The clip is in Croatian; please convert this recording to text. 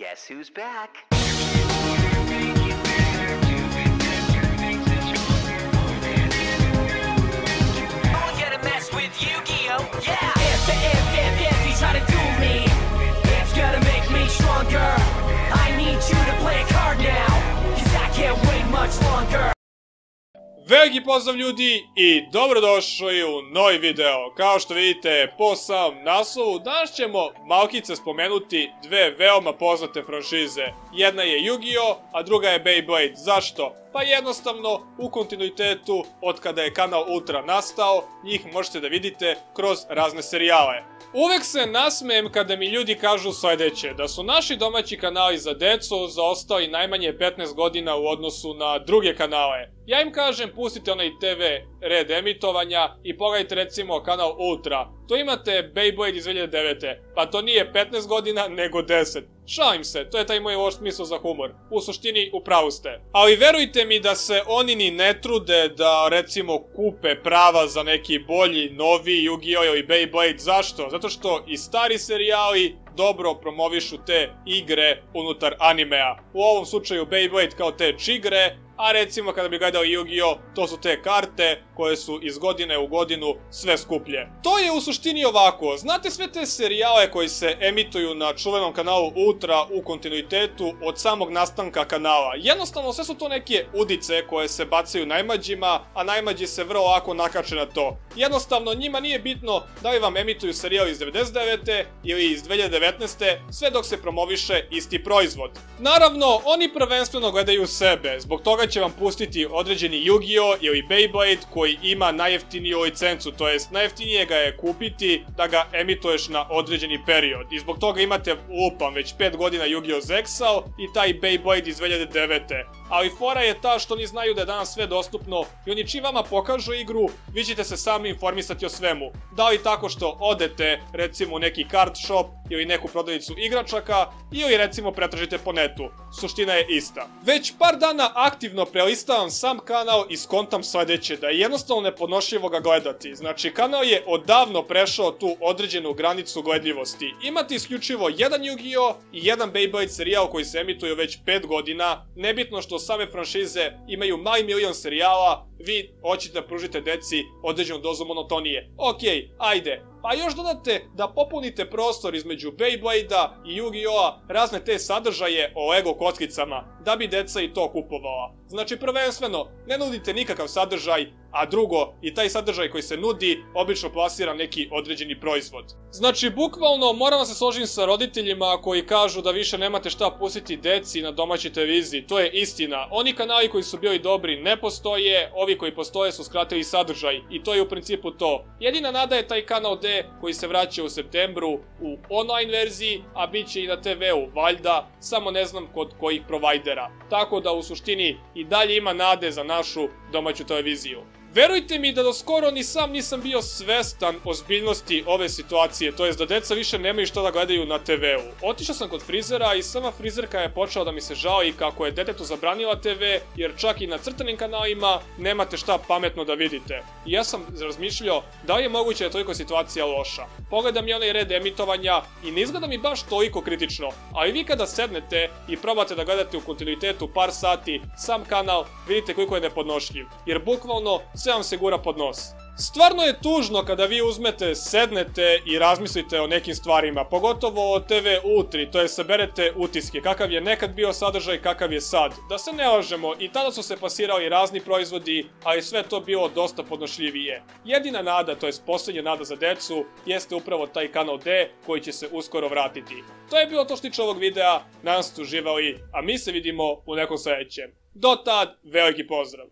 Guess who's back? Veliki pozdrav ljudi i dobrodošli u novi video. Kao što vidite po samom naslovu, danas ćemo malkice spomenuti dve veoma poznate franšize. Jedna je Yu-Gi-Oh, a druga je Beyblade. Zašto? Pa jednostavno, u kontinuitetu od kada je kanal Ultra nastao, njih možete da vidite kroz razne serijale. Uvek se nasmejem kada mi ljudi kažu sledeće, da su naši domaći kanali za decu zaostali najmanje 15 godina u odnosu na druge kanale. Ja im kažem pustite onaj TV red emitovanja i pogledajte recimo kanal Ultra. Tu imate Beyblade iz 2009. Pa to nije 15 godina, nego 10. Šalim se, to je taj moj loš smisao za humor. U suštini, u pravu ste. Ali verujte mi da se oni ni ne trude da, recimo, kupe prava za neki bolji, novi Yu-Gi-Oh! ili Beyblade. Zašto? Zato što i stari serijali dobro promovišu te igre unutar animea. U ovom slučaju Beyblade kao te čigre, a recimo kada bi gledao Yu-Gi-Oh! to su te karte koje su iz godine u godinu sve skuplje. To je u suštini ovako, znate sve te serijale koji se emituju na čuvenom kanalu Ultra u kontinuitetu od samog nastanka kanala. Jednostavno sve su to neke udice koje se bacaju najmađima, a najmađi se vrlo lako nakače na to. Jednostavno njima nije bitno da li vam emituju serijal iz 99. ili iz 2019. sve dok se promoviše isti proizvod. Naravno, oni prvenstveno gledaju sebe, zbog toga će vam pustiti određeni Yu-Gi-Oh! ili Beyblade koji ima najjeftiniju licencu, to jest najjeftinije ga je kupiti da ga emituješ na određeni period. I zbog toga imate lupam već 5 godina Yu-Gi-Oh! Zexal i taj Beyblade iz 2009. Ali fora je ta što oni znaju da je danas sve dostupno i oni čim vama pokažu igru, vi ćete se sami informisati o svemu. Da li tako što odete recimo u neki card shop ili neku prodavnicu igračaka ili recimo pretražite po netu. Suština je ista. Već par dana aktivno prelistavam sam kanal i skontam sledeće, da je jednostavno nepodnošljivo ga gledati. Znači, kanal je odavno prešao tu određenu granicu gledljivosti. Imate isključivo jedan Yu-Gi-Oh! i jedan Beyblade serijal koji se emituju već 5 godina. Nebitno što same franšize imaju mali milion serijala, vi hoćete da pružite deci određenu dozu monotonije. Okej, ajde, pa još dodate da popunite prostor između Beyblade-a i Yu-Gi-Oh! razne te sadržaje o Lego kockicama, da bi deca i to kupovala. Znači, prvenstveno, ne nudite nikakav sadržaj, a drugo, i taj sadržaj koji se nudi, obično plasira neki određeni proizvod. Znači, bukvalno, moram se složiti sa roditeljima koji kažu da više nemate šta pustiti deci na domaćoj televiziji. To je istina. Oni kanali koji su bili dobri ne postoje, ovi koji postoje su skratili sadržaj. I to je u principu to. Jedina nada je taj kanal D koji se vraća u septembru u online verziji, a bit će i na TV-u, valjda, samo ne znam kod kojih provajdera. Tako da u suštini i dalje ima nade za našu domaću televiziju. Verujte mi da do skoro ni sam nisam bio svestan ozbiljnosti ove situacije, to jest da deca više nemaju šta da gledaju na TV-u. Otišao sam kod frizera i sama frizerka je počela da mi se žali kako je detetu zabranila TV, jer čak i na crtanim kanalima nemate šta pametno da vidite. I ja sam razmišljao da li je moguće da je toliko situacija loša. Pogledam i onaj red emitovanja i ne izgleda mi baš toliko kritično, ali vi kada sednete i probate da gledate u kontinuitetu par sati sam kanal, vidite koliko je nepodnošljiv. Jer bukvalno sve vam se gura pod nos. Stvarno je tužno kada vi uzmete, sednete i razmislite o nekim stvarima, pogotovo o TV Ultri, to je saberete utiske, kakav je nekad bio sadržaj, kakav je sad. Da se ne lažemo, i tada su se pasirali razni proizvodi, ali sve to bilo dosta podnošljivije. Jedina nada, to je poslednja nada za decu, jeste upravo taj kanal D koji će se uskoro vratiti. To je bilo to što tiče ovog videa, nadam ste uživali, a mi se vidimo u nekom sledećem. Do tad, veliki pozdrav!